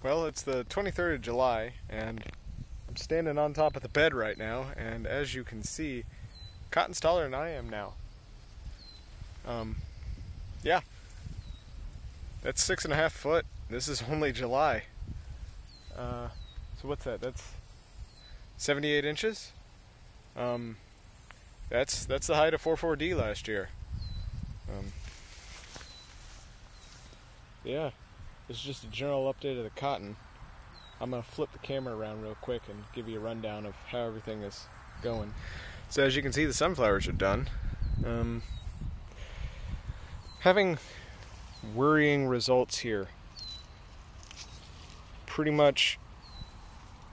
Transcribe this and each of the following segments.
Well, it's the 23rd of July, and I'm standing on top of the bed right now, and as you can see, Cotton's taller than I am now. Um, yeah. That's six and a half foot. This is only July. Uh, so what's that? That's 78 inches? Um, that's that's the height of 44D last year. Um, yeah. Is just a general update of the cotton. I'm going to flip the camera around real quick and give you a rundown of how everything is going. So as you can see, the sunflowers are done. Um, having worrying results here. Pretty much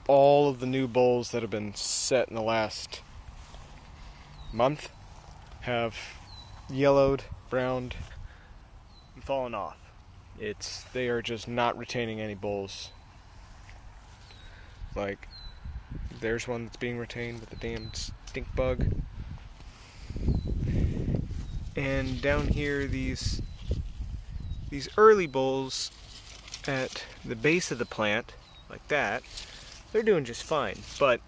all of the new bolls that have been set in the last month have yellowed, browned, and fallen off. It's they are just not retaining any bolls. Like there's one that's being retained with the damn stink bug. And down here these these early bolls at the base of the plant, like that, they're doing just fine. But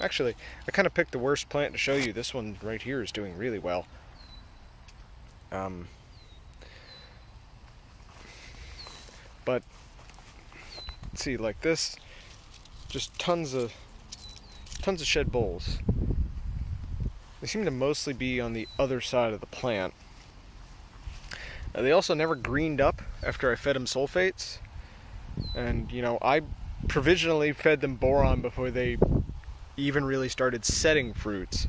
actually, I kind of picked the worst plant to show you. This one right here is doing really well. Um, But see, like this, just tons of tons of shed bolls. They seem to mostly be on the other side of the plant. They also never greened up after I fed them sulfates. And, you know, I provisionally fed them boron before they even really started setting fruits.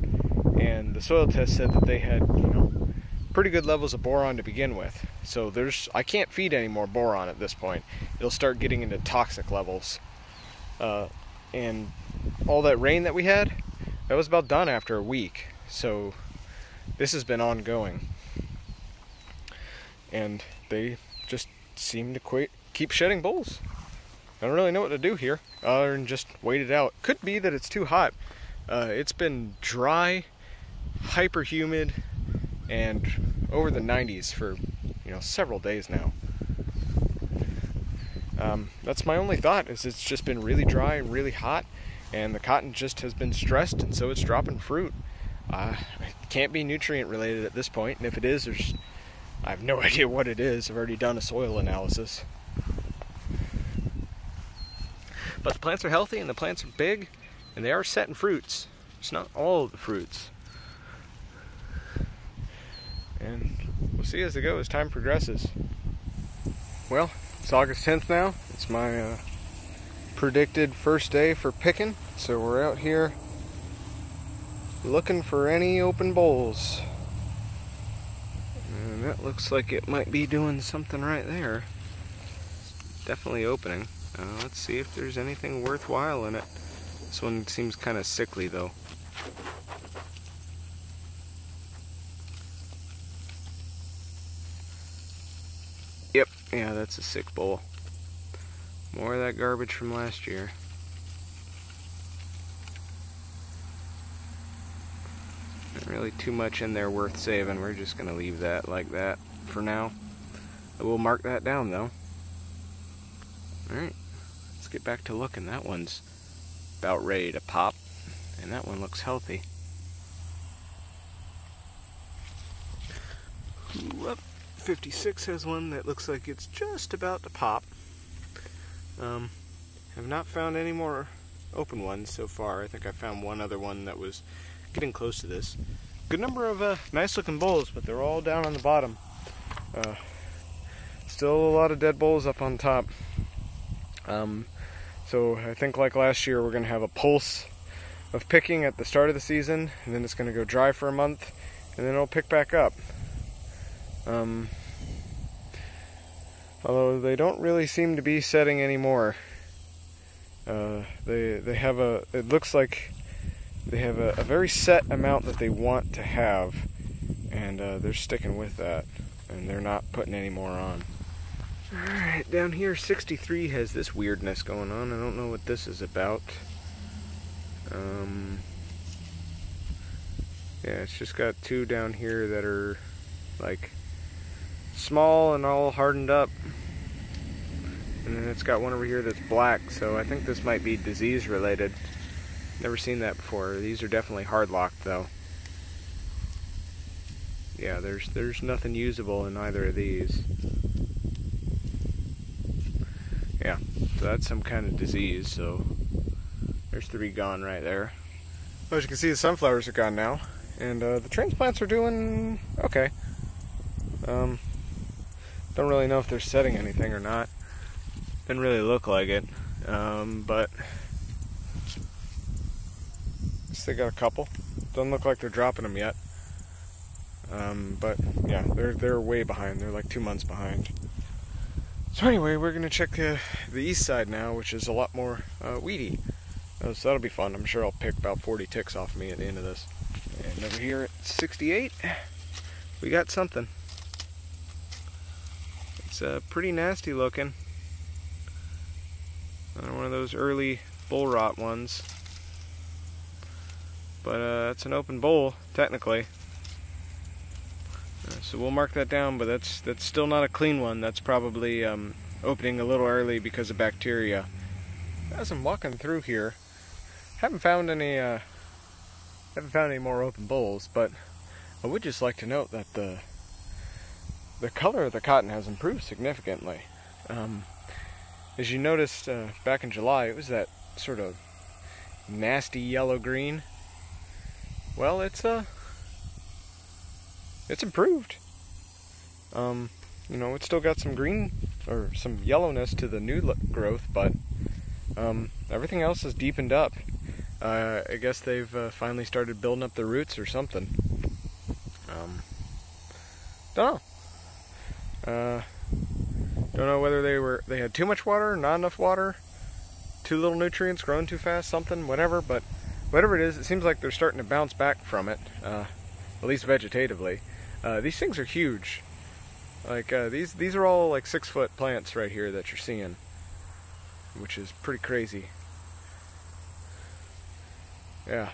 And the soil test said that they had, you know, pretty good levels of boron to begin with. So there's I can't feed any more boron at this point. It'll start getting into toxic levels. Uh, and all that rain that we had, that was about done after a week. So this has been ongoing. And they just seem to quit, keep shedding bolls. I don't really know what to do here other than just wait it out. Could be that it's too hot. Uh, it's been dry, hyper humid, and over the 90s for you know several days now. Um, that's my only thought is it's just been really dry and really hot and the cotton just has been stressed and so it's dropping fruit. Uh, it can't be nutrient related at this point and if it is there's i have no idea what it is. I've already done a soil analysis. But the plants are healthy and the plants are big and they are setting fruits. It's not all of the fruits and we'll see as it goes, as time progresses. Well, it's August 10th now. It's my uh, predicted first day for picking, so we're out here looking for any open bolls. And that looks like it might be doing something right there. Definitely opening. Uh, let's see if there's anything worthwhile in it. This one seems kind of sickly though. Yeah, that's a sick boll. More of that garbage from last year. Not really too much in there worth saving. We're just going to leave that like that for now. I will mark that down though. Alright, let's get back to looking. That one's about ready to pop. And that one looks healthy. 56 has one that looks like it's just about to pop. Um, have not found any more open ones so far. I think I found one other one that was getting close to this. Good number of uh, nice looking bolls, but they're all down on the bottom. Uh, still a lot of dead bolls up on top. Um, so I think like last year we're going to have a pulse of picking at the start of the season, and then it's going to go dry for a month, and then it'll pick back up. Um, although they don't really seem to be setting anymore. Uh, they they have a. It looks like they have a, a, very set amount that they want to have, and uh, they're sticking with that, and they're not putting any more on. All right, down here, 63 has this weirdness going on. I don't know what this is about. Um, yeah, it's just got two down here that are like small and all hardened up. And then it's got one over here that's black, so I think this might be disease related. Never seen that before. These are definitely hard locked though. Yeah, there's there's nothing usable in either of these. Yeah, so that's some kind of disease, so there's three gone right there. As you can see, the sunflowers are gone now, and uh, the transplants are doing okay. Um, don't really know if they're setting anything or not. Didn't really look like it, um, but they got a couple. Doesn't look like they're dropping them yet. Um, but yeah, they're they're way behind. They're like two months behind. So anyway, we're gonna check uh, the east side now, which is a lot more uh, weedy. Uh, so that'll be fun. I'm sure I'll pick about 40 ticks off of me at the end of this. And over here at 68, we got something. It's uh, pretty nasty looking. one of those early boll rot ones. But uh, it's an open boll, technically. Uh, so we'll mark that down, but that's that's still not a clean one. That's probably um, opening a little early because of bacteria. As I'm walking through here, haven't found any uh, haven't found any more open bolls, but I would just like to note that the the color of the cotton has improved significantly. Um, as you noticed uh, back in July, it was that sort of nasty yellow green well, it's uh, it's improved. Um, you know, it's still got some green or some yellowness to the new growth, but um, everything else is deepened up. Uh, I guess they've uh, finally started building up the roots or something. Um, don't know. Uh, don't know whether they were they had too much water, not enough water, too little nutrients, grown too fast, something, whatever. But whatever it is, it seems like they're starting to bounce back from it, uh, at least vegetatively. Uh, these things are huge. Like uh, these, these are all like six foot plants right here that you're seeing, which is pretty crazy. Yeah,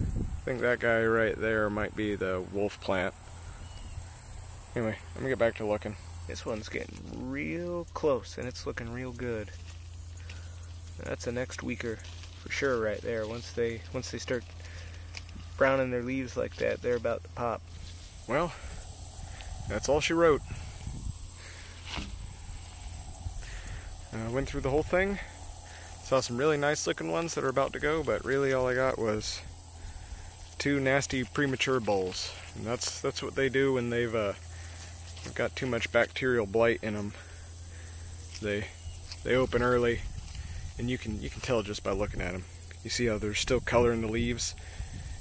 I think that guy right there might be the wolf plant. Anyway, let me get back to looking. This one's getting real close, and it's looking real good. That's the next weaker for sure right there. Once they once they start browning their leaves like that, they're about to pop. Well, that's all she wrote. I went through the whole thing. Saw some really nice looking ones that are about to go, but really all I got was two nasty premature bolls. And that's that's what they do when they've uh, got too much bacterial blight in them. They they open early and you can you can tell just by looking at them. You see how there's still color in the leaves,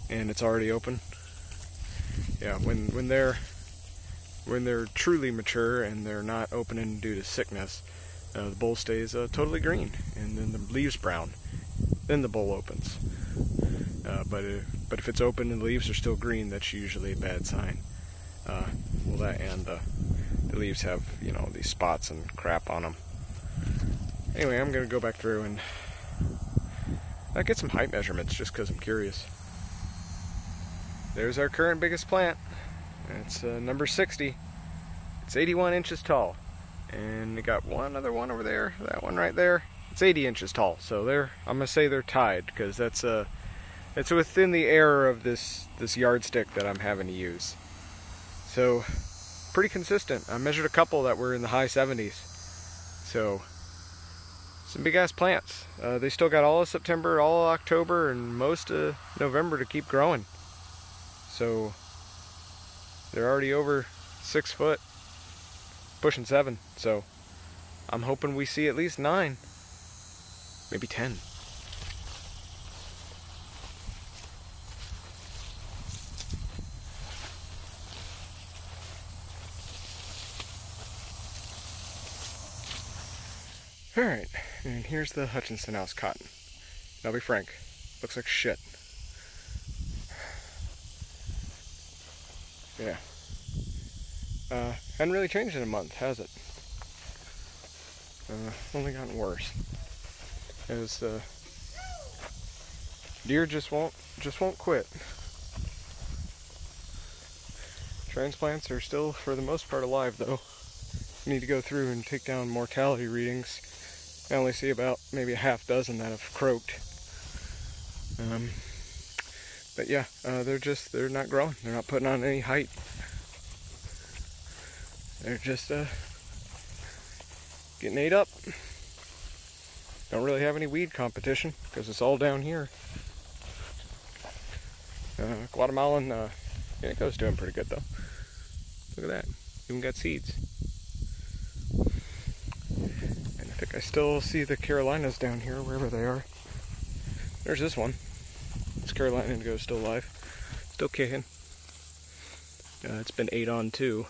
and it's already open. Yeah, when when they're when they're truly mature and they're not opening due to sickness, uh, the boll stays uh, totally green, and then the leaves brown. Then the boll opens. Uh, but uh, but if it's open and the leaves are still green, that's usually a bad sign. Uh, well, that and the leaves have you know these spots and crap on them. Anyway, I'm going to go back through and I get some height measurements just because I'm curious. There's our current biggest plant. It's uh, number 60. It's 81 inches tall. And we got one other one over there, that one right there. It's 80 inches tall. So they're, I'm going to say they're tied because that's uh, it's within the error of this, this yardstick that I'm having to use. So pretty consistent. I measured a couple that were in the high 70s. So some big ass plants. Uh, they still got all of September, all of October, and most of November to keep growing. So they're already over six foot, pushing seven. So I'm hoping we see at least nine, maybe 10. Here's the Hutchinson House cotton. I'll be frank, looks like shit. Yeah. Uh, hadn't really changed in a month, has it? Uh, only gotten worse. As uh, deer just won't just won't quit. Transplants are still, for the most part, alive though. need to go through and take down mortality readings. I only see about maybe a half dozen that have croaked. Um, but yeah, uh, they're just, they're not growing. They're not putting on any height. They're just uh, getting ate up. Don't really have any weed competition because it's all down here. Uh, Guatemalan uh, indigo's doing pretty good though. Look at that. Even got seeds. And I still see the Carolinas down here, wherever they are. There's this one. This Carolina indigo is still alive. Still kicking. Uh, it's been ate on too.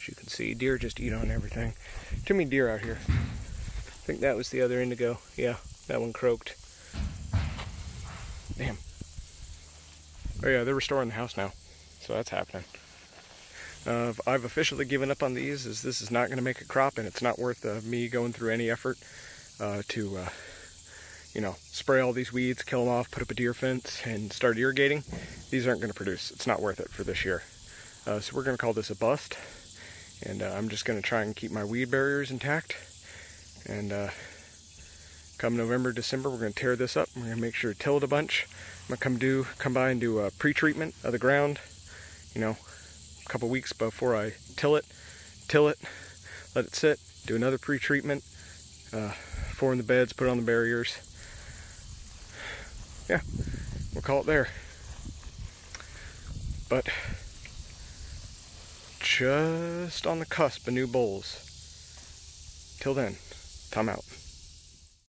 As you can see, deer just eat on everything. Too many deer out here. I think that was the other indigo. Yeah, that one croaked. Damn. Oh yeah, they're restoring the house now. So that's happening. Uh, I've officially given up on these as this is not going to make a crop and it's not worth uh, me going through any effort uh, to, uh, you know, spray all these weeds, kill them off, put up a deer fence, and start irrigating. These aren't going to produce. It's not worth it for this year. Uh, so we're going to call this a bust. And uh, I'm just going to try and keep my weed barriers intact. And come November, December, we're going to tear this up. We're going to make sure to till it a bunch. I'm going to come do, come by and do a pre-treatment of the ground. You know, couple weeks before I till it, till it, let it sit, do another pre-treatment, uh, form the beds, put on the barriers. Yeah, we'll call it there. But just on the cusp of new bolls. Till then, time out.